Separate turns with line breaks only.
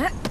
that.